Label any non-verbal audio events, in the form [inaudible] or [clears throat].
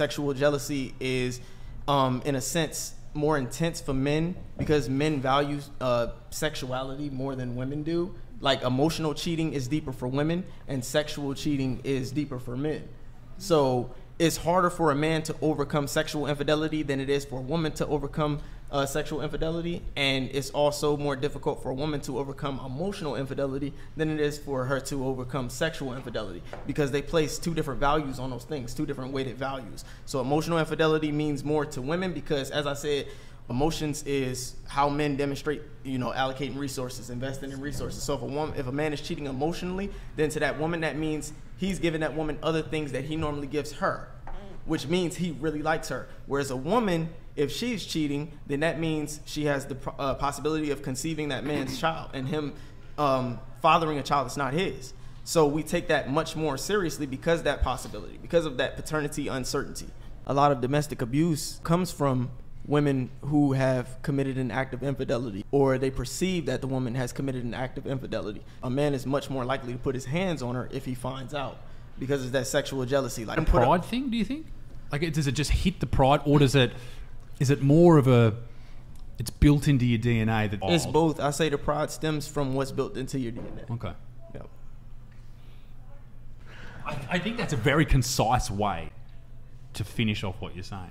sexual jealousy is, um, in a sense, more intense for men because men value uh, sexuality more than women do. Like emotional cheating is deeper for women, and sexual cheating is deeper for men. So it's harder for a man to overcome sexual infidelity than it is for a woman to overcome uh, sexual infidelity, and it's also more difficult for a woman to overcome emotional infidelity than it is for her to overcome sexual infidelity because they place two different values on those things, two different weighted values. So emotional infidelity means more to women because, as I said, emotions is how men demonstrate, you know, allocating resources, investing in resources. So if a woman, if a man is cheating emotionally, then to that woman that means he's giving that woman other things that he normally gives her, which means he really likes her. Whereas a woman if she's cheating, then that means she has the uh, possibility of conceiving that man's [clears throat] child and him um, fathering a child that's not his. So we take that much more seriously because that possibility, because of that paternity uncertainty. A lot of domestic abuse comes from women who have committed an act of infidelity or they perceive that the woman has committed an act of infidelity. A man is much more likely to put his hands on her if he finds out because of that sexual jealousy. Like a pride thing, do you think? Like, does it just hit the pride, or does it is it more of a it's built into your DNA that it's oh. both. I say the pride stems from what's built into your DNA. Okay. Yep. I, I think that's a very concise way to finish off what you're saying.